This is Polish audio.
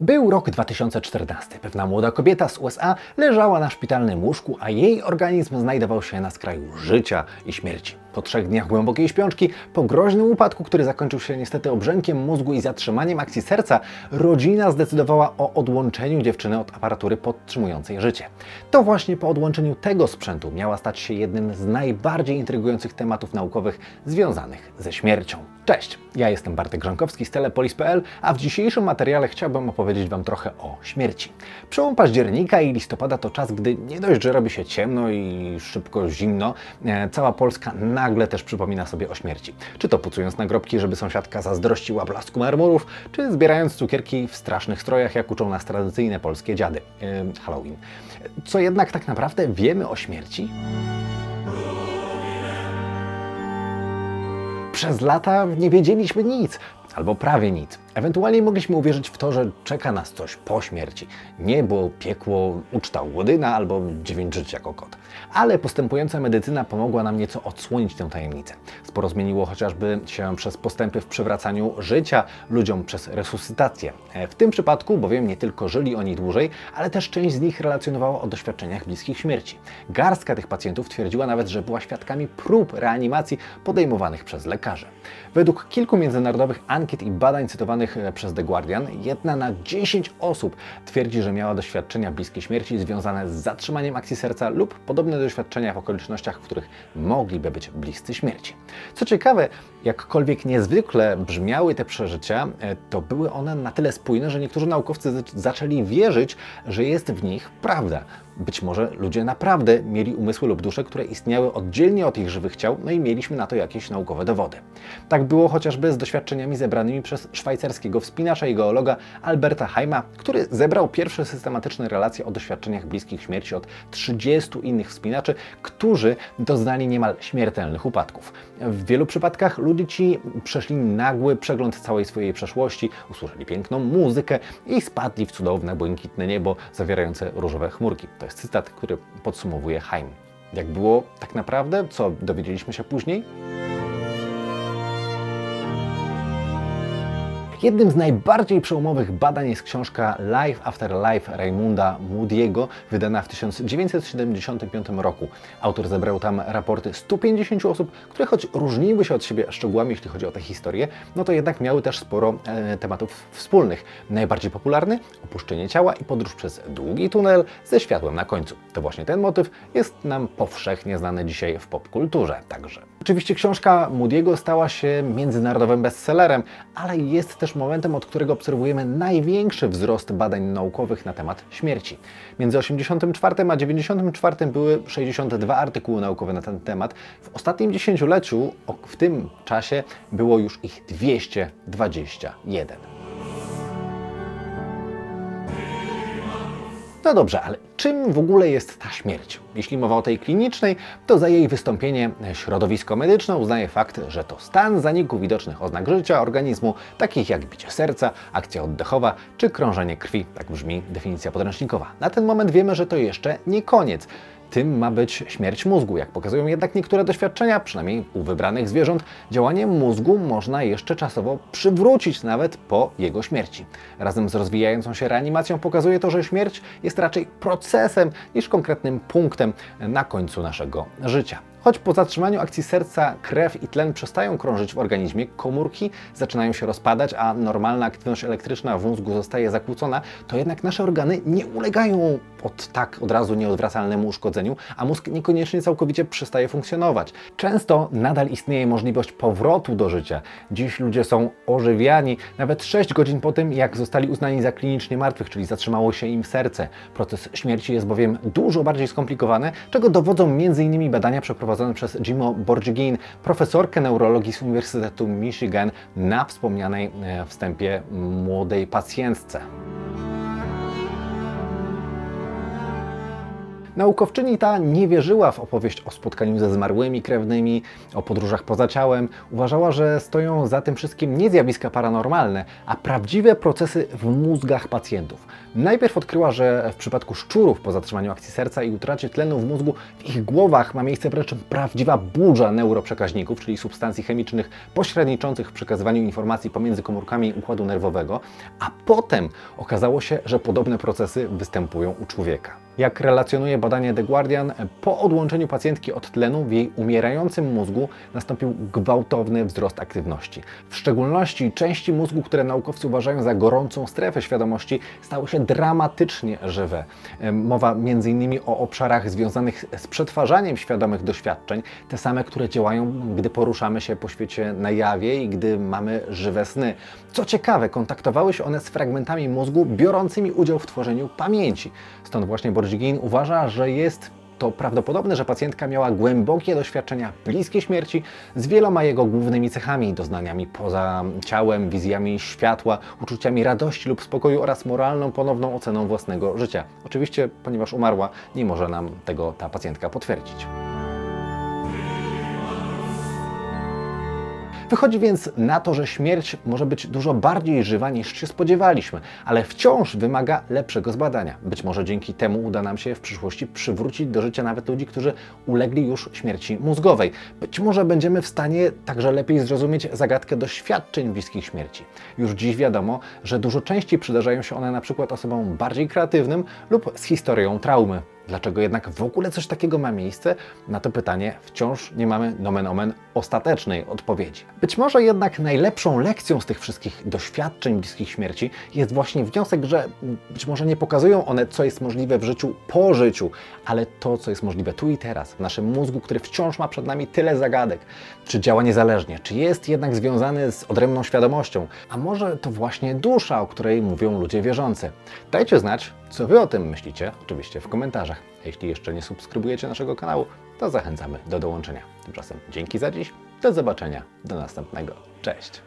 Był rok 2014. Pewna młoda kobieta z USA leżała na szpitalnym łóżku, a jej organizm znajdował się na skraju życia i śmierci. Po trzech dniach głębokiej śpiączki, po groźnym upadku, który zakończył się niestety obrzękiem mózgu i zatrzymaniem akcji serca, rodzina zdecydowała o odłączeniu dziewczyny od aparatury podtrzymującej życie. To właśnie po odłączeniu tego sprzętu miała stać się jednym z najbardziej intrygujących tematów naukowych związanych ze śmiercią. Cześć, ja jestem Bartek Grzankowski z telepolis.pl, a w dzisiejszym materiale chciałbym opowiedzieć Wam trochę o śmierci. Przełom października i listopada to czas, gdy nie dość, że robi się ciemno i szybko zimno, e, cała Polska nagle też przypomina sobie o śmierci. Czy to pucując nagrobki, żeby sąsiadka zazdrościła blasku marmurów, czy zbierając cukierki w strasznych strojach, jak uczą nas tradycyjne polskie dziady. Halloween. Co jednak tak naprawdę wiemy o śmierci? Przez lata nie wiedzieliśmy nic, albo prawie nic. Ewentualnie mogliśmy uwierzyć w to, że czeka nas coś po śmierci. Niebo, piekło, uczta łodyna albo dziewięć żyć jako kot. Ale postępująca medycyna pomogła nam nieco odsłonić tę tajemnicę. Sporo zmieniło chociażby się przez postępy w przywracaniu życia ludziom przez resuscytację. W tym przypadku bowiem nie tylko żyli oni dłużej, ale też część z nich relacjonowała o doświadczeniach bliskich śmierci. Garstka tych pacjentów twierdziła nawet, że była świadkami prób reanimacji podejmowanych przez lekarzy. Według kilku międzynarodowych ankiet i badań cytowanych przez The Guardian, jedna na 10 osób twierdzi, że miała doświadczenia bliskie śmierci związane z zatrzymaniem akcji serca lub podobne doświadczenia w okolicznościach, w których mogliby być bliscy śmierci. Co ciekawe, jakkolwiek niezwykle brzmiały te przeżycia, to były one na tyle spójne, że niektórzy naukowcy zaczęli wierzyć, że jest w nich prawda. Być może ludzie naprawdę mieli umysły lub dusze, które istniały oddzielnie od ich żywych ciał, no i mieliśmy na to jakieś naukowe dowody. Tak było chociażby z doświadczeniami zebranymi przez szwajcarskiego wspinacza i geologa Alberta Heima, który zebrał pierwsze systematyczne relacje o doświadczeniach bliskich śmierci od 30 innych wspinaczy, którzy doznali niemal śmiertelnych upadków. W wielu przypadkach ludzie ci przeszli nagły przegląd całej swojej przeszłości, usłyszeli piękną muzykę i spadli w cudowne, błękitne niebo zawierające różowe chmurki. To jest cytat, który podsumowuje Heim. Jak było tak naprawdę? Co dowiedzieliśmy się później? Jednym z najbardziej przełomowych badań jest książka Life After Life Raymunda Moody'ego, wydana w 1975 roku. Autor zebrał tam raporty 150 osób, które choć różniły się od siebie szczegółami, jeśli chodzi o tę historię, no to jednak miały też sporo e, tematów wspólnych. Najbardziej popularny opuszczenie ciała i podróż przez długi tunel ze światłem na końcu. To właśnie ten motyw jest nam powszechnie znany dzisiaj w popkulturze także. Oczywiście książka Moody'ego stała się międzynarodowym bestsellerem, ale jest też momentem, od którego obserwujemy największy wzrost badań naukowych na temat śmierci. Między 84 a 94 były 62 artykuły naukowe na ten temat. W ostatnim dziesięcioleciu, w tym czasie, było już ich 221. No dobrze, ale czym w ogóle jest ta śmierć? Jeśli mowa o tej klinicznej, to za jej wystąpienie środowisko medyczne uznaje fakt, że to stan zaniku widocznych oznak życia organizmu, takich jak bicie serca, akcja oddechowa czy krążenie krwi. Tak brzmi definicja podręcznikowa. Na ten moment wiemy, że to jeszcze nie koniec. Tym ma być śmierć mózgu. Jak pokazują jednak niektóre doświadczenia, przynajmniej u wybranych zwierząt, działanie mózgu można jeszcze czasowo przywrócić nawet po jego śmierci. Razem z rozwijającą się reanimacją pokazuje to, że śmierć jest raczej procesem niż konkretnym punktem na końcu naszego życia. Choć po zatrzymaniu akcji serca krew i tlen przestają krążyć w organizmie, komórki zaczynają się rozpadać, a normalna aktywność elektryczna w mózgu zostaje zakłócona, to jednak nasze organy nie ulegają od tak od razu nieodwracalnemu uszkodzeniu, a mózg niekoniecznie całkowicie przestaje funkcjonować. Często nadal istnieje możliwość powrotu do życia. Dziś ludzie są ożywiani nawet 6 godzin po tym, jak zostali uznani za klinicznie martwych, czyli zatrzymało się im serce. Proces śmierci jest bowiem dużo bardziej skomplikowany, czego dowodzą m.in. badania przeprowadzone przez Jimo Borgigin, profesorkę neurologii z Uniwersytetu Michigan na wspomnianej e, wstępie młodej pacjentce. Naukowczyni ta nie wierzyła w opowieść o spotkaniu ze zmarłymi krewnymi, o podróżach poza ciałem. Uważała, że stoją za tym wszystkim nie zjawiska paranormalne, a prawdziwe procesy w mózgach pacjentów. Najpierw odkryła, że w przypadku szczurów po zatrzymaniu akcji serca i utracie tlenu w mózgu w ich głowach ma miejsce wręcz prawdziwa burza neuroprzekaźników, czyli substancji chemicznych pośredniczących w przekazywaniu informacji pomiędzy komórkami układu nerwowego, a potem okazało się, że podobne procesy występują u człowieka. Jak relacjonuje badanie The Guardian, po odłączeniu pacjentki od tlenu w jej umierającym mózgu nastąpił gwałtowny wzrost aktywności. W szczególności części mózgu, które naukowcy uważają za gorącą strefę świadomości, stały się dramatycznie żywe. Mowa m.in. o obszarach związanych z przetwarzaniem świadomych doświadczeń, te same, które działają, gdy poruszamy się po świecie na jawie i gdy mamy żywe sny. Co ciekawe, kontaktowały się one z fragmentami mózgu biorącymi udział w tworzeniu pamięci. Stąd właśnie Borgin uważa, że jest to prawdopodobne, że pacjentka miała głębokie doświadczenia bliskie śmierci z wieloma jego głównymi cechami, doznaniami poza ciałem, wizjami światła, uczuciami radości lub spokoju oraz moralną ponowną oceną własnego życia. Oczywiście, ponieważ umarła, nie może nam tego ta pacjentka potwierdzić. Wychodzi więc na to, że śmierć może być dużo bardziej żywa niż się spodziewaliśmy, ale wciąż wymaga lepszego zbadania. Być może dzięki temu uda nam się w przyszłości przywrócić do życia nawet ludzi, którzy ulegli już śmierci mózgowej. Być może będziemy w stanie także lepiej zrozumieć zagadkę doświadczeń bliskich śmierci. Już dziś wiadomo, że dużo częściej przydarzają się one na przykład osobom bardziej kreatywnym lub z historią traumy. Dlaczego jednak w ogóle coś takiego ma miejsce? Na to pytanie wciąż nie mamy nomen omen ostatecznej odpowiedzi. Być może jednak najlepszą lekcją z tych wszystkich doświadczeń bliskich śmierci jest właśnie wniosek, że być może nie pokazują one, co jest możliwe w życiu po życiu, ale to, co jest możliwe tu i teraz, w naszym mózgu, który wciąż ma przed nami tyle zagadek. Czy działa niezależnie, czy jest jednak związany z odrębną świadomością, a może to właśnie dusza, o której mówią ludzie wierzący. Dajcie znać, co Wy o tym myślicie, oczywiście w komentarzach. Jeśli jeszcze nie subskrybujecie naszego kanału, to zachęcamy do dołączenia. Tymczasem dzięki za dziś, do zobaczenia, do następnego. Cześć!